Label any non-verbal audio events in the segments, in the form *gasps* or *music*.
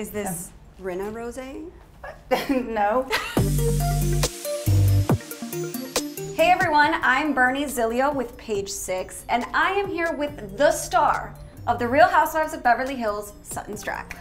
Is this Rinna Rose? *laughs* no. Hey everyone, I'm Bernie Zilio with Page Six, and I am here with the star of The Real Housewives of Beverly Hills, Sutton Stracke.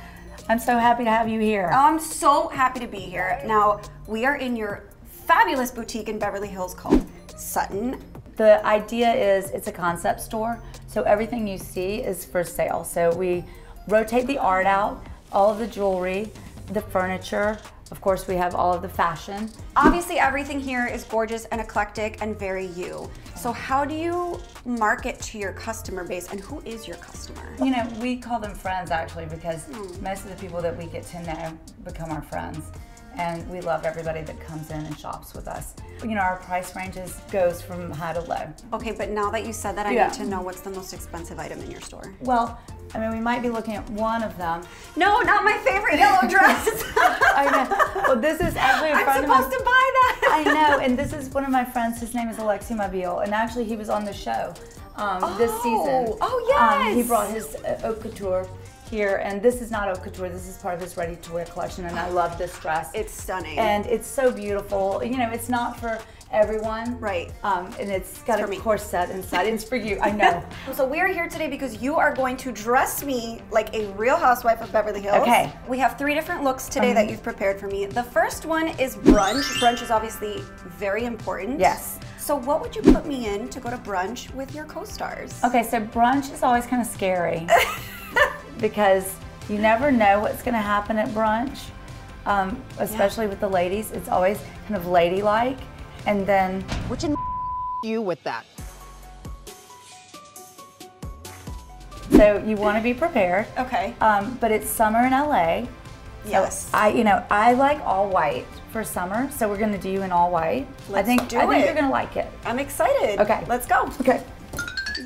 I'm so happy to have you here. I'm so happy to be here. Now, we are in your fabulous boutique in Beverly Hills called Sutton. The idea is it's a concept store, so everything you see is for sale. So we rotate the art out, all of the jewelry, the furniture. Of course, we have all of the fashion. Obviously, everything here is gorgeous and eclectic and very you. So, how do you market to your customer base, and who is your customer? You know, we call them friends actually because hmm. most of the people that we get to know become our friends. And we love everybody that comes in and shops with us. You know, our price ranges goes from high to low. Okay, but now that you said that, I Yeah. need to know what's the most expensive item in your store. Well, I mean, we might be looking at one of them. No, not my favorite yellow *laughs* dress. I know. Well, this is actually a I'm friend of supposed mine. to buy that. I know, and this is one of my friends. His name is Alexis Mabille, and actually he was on the show um, this season. Oh, Um, he brought his uh, haute couture here, and this is not haute couture. This is part of his ready-to-wear collection, and I love this dress. It's stunning. and it's so beautiful. You know, it's not for everyone, Right. Um, and it's got for a me. corset inside. It's for you. I *laughs* know. So we're here today because you are going to dress me like a real housewife of Beverly Hills. Okay. We have three different looks today that you've prepared for me. The first one is brunch. Brunch is obviously very important. Yes. So what would you put me in to go to brunch with your co-stars? Okay, so brunch is always kind of scary *laughs* because you never know what's going to happen at brunch, um, especially with the ladies. It's always kind of ladylike, and then Which in *laughs* you with that? so you want to be prepared. Okay. Um, but it's summer in LA. So Yes. I, you know, I like all white for summer, so we're going to do you in all white. I Let's think do I think it. you're going to like it. I'm excited. Okay. Let's go. Okay.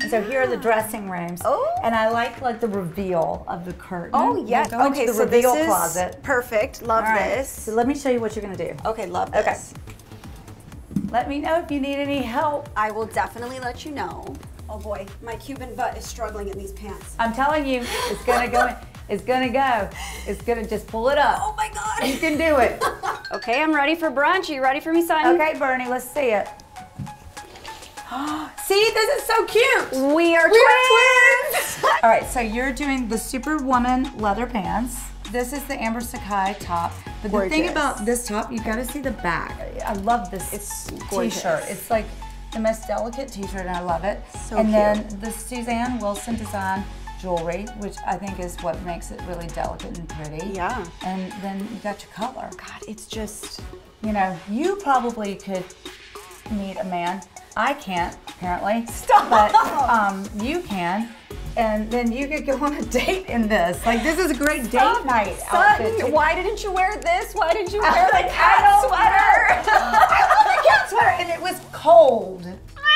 And so here are the dressing rooms. Oh. And I like like the reveal of the curtain. Oh We'll yeah. okay, the so this reveal is closet. perfect. Love right, this. So let me show you what you're gonna do. Okay, love Okay. Let me know if you need any help. I will definitely let you know. Oh boy, my Cuban butt is struggling in these pants. I'm telling you, it's gonna go. in- *laughs* It's gonna go. It's gonna just pull it up. Oh my god. You can do it. *laughs* Okay, I'm ready for brunch. You ready for me, son? Okay, Bernie, let's see it. *gasps* *gasps* see, this is so cute. We are We are twins. *laughs* *laughs* All right, so you're doing the Superwoman leather pants. This is the Amber Sakai top. But the thing about this top, you gotta see the back. I love this It's t-shirt. It's like the most delicate t-shirt and I love it. So and cute. then the Suzanne Wilson design jewelry, which I think is what makes it really delicate and pretty. Yeah. And then you got your color. God, it's just. You know, you probably could meet a man. I can't, apparently. Stop. But um, you can. And then you could go *laughs* on a date in this. Like, this is a great date night outfit. Son, why didn't you wear this? Why didn't you wear the cat sweater? *laughs* I love the cat sweater, and it was cold.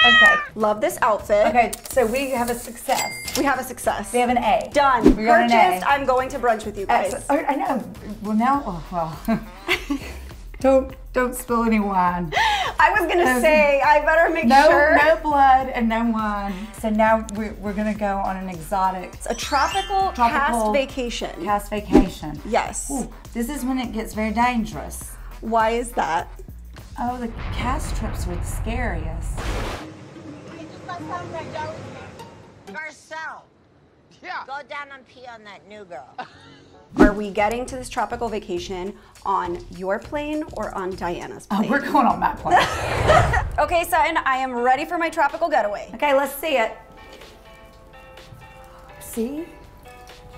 Okay. Love this outfit. Okay, so we have a success. We have a success. We have an A. Done. We got an A. I'm going to brunch with you guys. Oh, I know. Well, now, oh, well. *laughs* don't don't spill any wine. I was gonna Um, say I better make No, sure. no blood and no wine. So now we're, we're gonna go on an exotic A tropical, Tropical cast vacation. cast vacation. yes. Ooh, this is when it gets very dangerous. Why is that? Oh, the cast trips were the scariest. Garcelle, Yeah. go down and pee on that new girl. *laughs* Are we getting to this tropical vacation on your plane or on Diana's Oh, plane? we're going on that plane. *laughs* okay, Sutton, I am ready for my tropical getaway. okay, let's see it. See?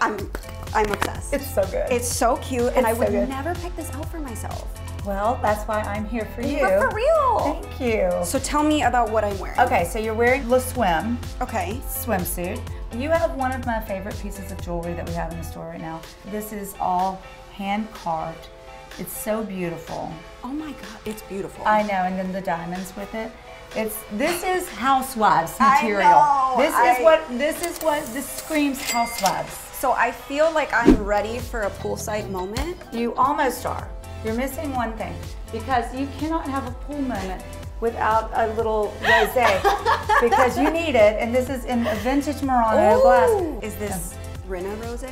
I'm, I'm obsessed. It's so good. It's so cute, and I so would good. never pick this out for myself. Well, that's why I'm here for you. But for real. Thank you. So tell me about what I'm wearing. Okay, so you're wearing Le Swim Okay. swimsuit. You have one of my favorite pieces of jewelry that we have in the store right now. This is all hand carved. It's so beautiful. Oh my God, it's beautiful. I know, and then the diamonds with it. It's this is housewives material. I know, This I- is what this is what this screams housewives. so I feel like I'm ready for a poolside moment. You almost are. You're missing one thing because you cannot have a pool moment without a little rosé *laughs* because you need it. And this is in a vintage Murano glass. Is this Rinna Rose?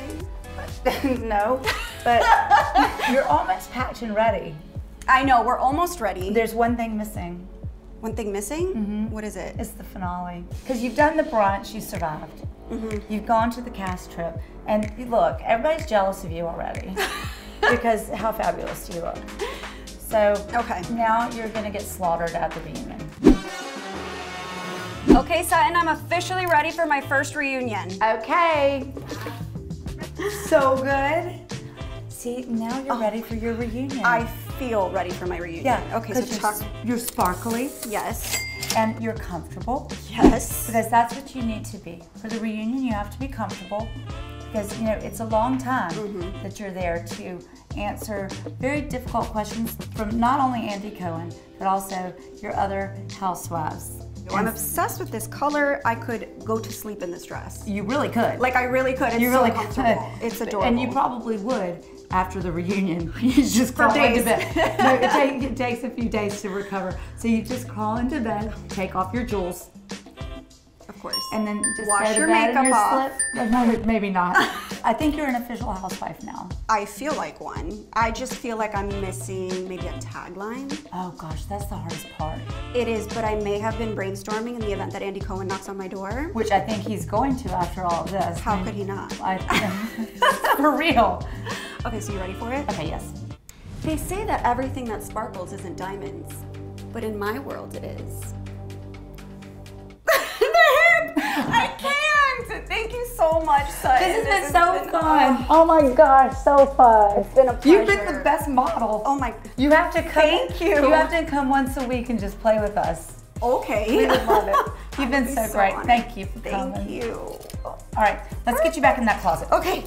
*laughs* no, but *laughs* you're almost packed and ready. I know, we're almost ready. There's one thing missing. One thing missing? Mm-hmm. What is it? It's the finale. Because you've done the brunch, you survived. Mm-hmm. You've gone to the cast trip, and look, everybody's jealous of you already because how fabulous do you look. So Okay. now you're gonna get slaughtered at the reunion. Okay, Sutton, I'm officially ready for my first reunion. Okay. So good. See, now you're oh. ready for your reunion. I feel ready for my reunion. yeah. Okay, so you're, talk. you're sparkly Yes. and you're comfortable. Yes. Because that's what you need to be. For the reunion, you have to be comfortable because, you know, it's a long time Mm-hmm. that you're there to answer very difficult questions from not only Andy Cohen, but also your other housewives. I'm obsessed with this color. I could go to sleep in this dress. you really could. Like I really could. It's you really so comfortable. could. It's adorable. And you probably would after the reunion. *laughs* you just For crawl into bed. no, it, *laughs* take, it takes a few days to recover. So you just crawl into bed, take off your jewels, of course. and then just Wash your makeup your off. slip. *laughs* No, maybe not. I think you're an official housewife now. I feel like one. I just feel like I'm missing maybe a tagline. Oh gosh, that's the hardest part. It is, but I may have been brainstorming in the event that Andy Cohen knocks on my door. Which I think he's going to after all of this. How I mean, could he not? I, *laughs* *laughs* for real. Okay, so you ready for it? Okay, yes. They say that everything that sparkles isn't diamonds, but in my world it is. The hip! I can't! Thank you so much, Sutton. This has been has so fun. Oh my gosh, so fun. It's been a pleasure. You've been the best model. Oh my, You have to come. Thank you. You have to come once a week and just play with us. okay. We would love it. *laughs* You've been I'm so, so great. honored. Thank you for Thank coming. you. All right, let's get you back in that closet. Okay,